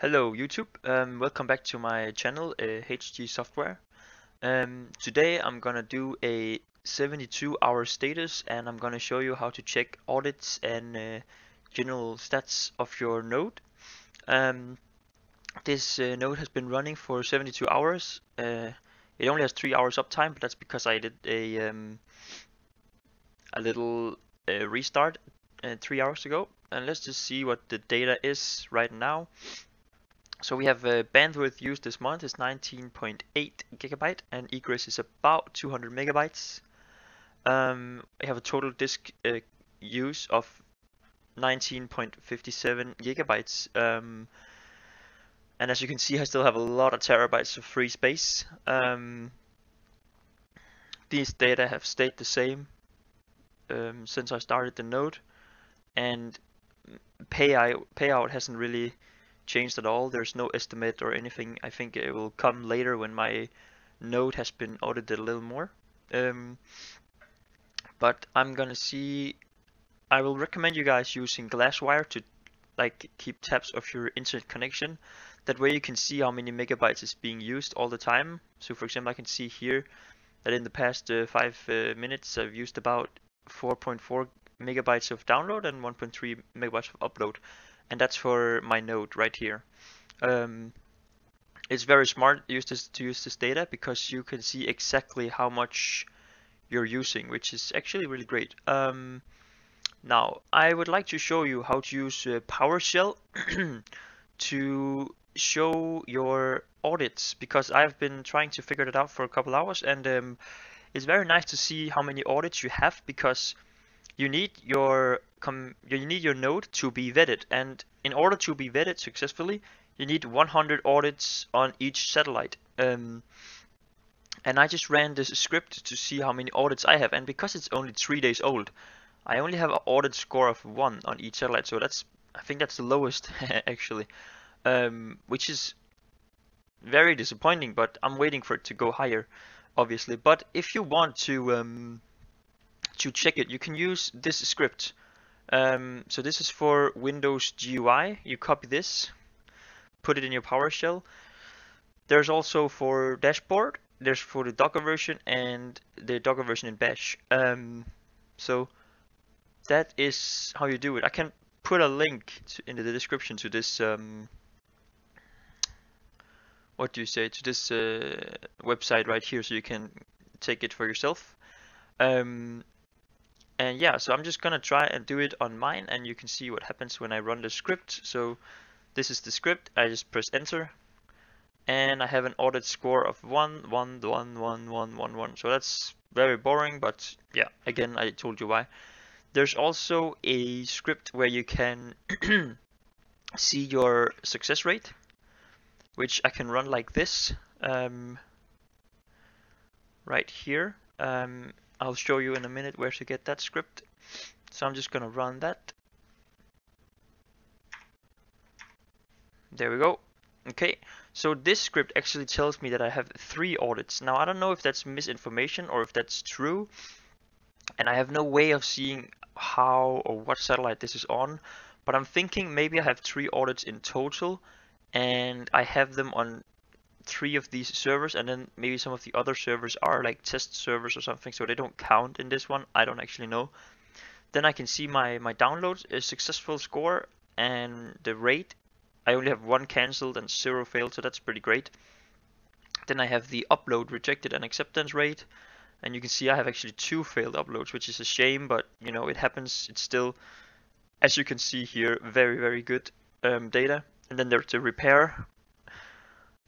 Hello YouTube, um, welcome back to my channel uh, HG Software. Um, today I'm gonna do a 72 hour status and I'm gonna show you how to check audits and uh, general stats of your node. Um, this uh, node has been running for 72 hours. Uh, it only has 3 hours uptime but that's because I did a, um, a little uh, restart uh, 3 hours ago and let's just see what the data is right now. So we have uh, bandwidth used this month is 19.8 gigabyte and egress is about 200 megabytes. Um, we have a total disk uh, use of 19.57 gigabytes. Um, and as you can see, I still have a lot of terabytes of free space. Um, these data have stayed the same um, since I started the node, and payout payout hasn't really changed at all. There's no estimate or anything. I think it will come later when my node has been audited a little more. Um, but I'm gonna see. I will recommend you guys using Glasswire to like keep tabs of your internet connection. That way you can see how many megabytes is being used all the time. So for example, I can see here that in the past uh, five uh, minutes I've used about 4.4 megabytes of download and 1.3 megabytes of upload and that's for my node right here. Um, it's very smart use this, to use this data because you can see exactly how much you're using, which is actually really great. Um, now, I would like to show you how to use uh, PowerShell to show your audits because I've been trying to figure it out for a couple hours and um, it's very nice to see how many audits you have because you need your you need your node to be vetted. And in order to be vetted successfully you need 100 audits on each satellite. Um, and I just ran this script to see how many audits I have. And because it's only three days old I only have an audit score of one on each satellite. So that's I think that's the lowest actually. Um, which is very disappointing but I'm waiting for it to go higher obviously. But if you want to um, to check it, you can use this script. Um, so this is for Windows GUI. You copy this, put it in your PowerShell. There's also for dashboard. There's for the Docker version and the Docker version in Bash. Um, so that is how you do it. I can put a link to, in the description to this. Um, what do you say to this uh, website right here, so you can take it for yourself. Um, and yeah, so I'm just gonna try and do it on mine and you can see what happens when I run the script. So this is the script, I just press enter and I have an audit score of 1, 1, 1, 1, 1, 1, 1. So that's very boring, but yeah, again, I told you why. There's also a script where you can see your success rate, which I can run like this, um, right here. Um, I'll show you in a minute where to get that script. So I'm just going to run that. There we go. Okay, so this script actually tells me that I have three audits. Now I don't know if that's misinformation or if that's true. And I have no way of seeing how or what satellite this is on. But I'm thinking maybe I have three audits in total and I have them on three of these servers and then maybe some of the other servers are like test servers or something so they don't count in this one. I don't actually know. Then I can see my my download a successful score and the rate. I only have one cancelled and zero failed so that's pretty great. Then I have the upload rejected and acceptance rate and you can see I have actually two failed uploads which is a shame but you know it happens. It's still as you can see here very very good um, data. And then there's the repair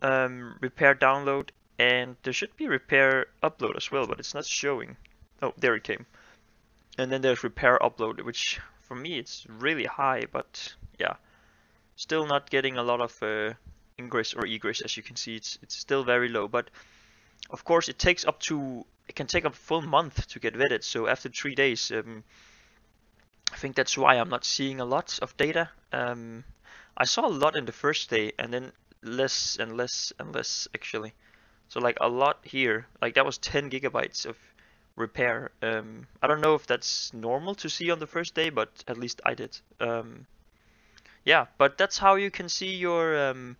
um, repair download and there should be repair upload as well, but it's not showing. Oh, there it came. And then there's repair upload, which for me it's really high, but yeah, still not getting a lot of uh, ingress or egress. As you can see, it's it's still very low. But of course, it takes up to it can take a full month to get vetted. So after three days, um, I think that's why I'm not seeing a lot of data. Um, I saw a lot in the first day, and then less and less and less actually. So like a lot here, like that was 10 gigabytes of repair. Um, I don't know if that's normal to see on the first day, but at least I did. Um, yeah, but that's how you can see your um,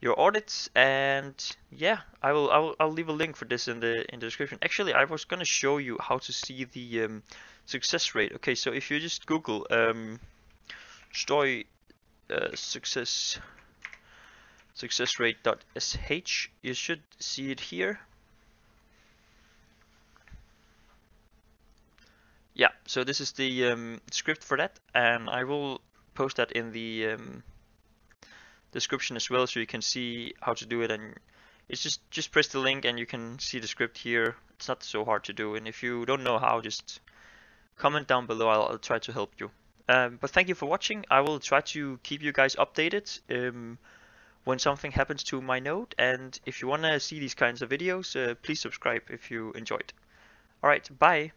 your audits and yeah I will, I will I'll leave a link for this in the in the description actually I was gonna show you how to see the um, success rate okay so if you just google um, Storj uh, success success rate.sh you should see it here. Yeah so this is the um, script for that and I will post that in the um, description as well so you can see how to do it and it's just just press the link and you can see the script here. It's not so hard to do and if you don't know how just comment down below. I'll, I'll try to help you. Um, but thank you for watching. I will try to keep you guys updated. Um, when something happens to my node and if you want to see these kinds of videos uh, please subscribe if you enjoyed. Alright bye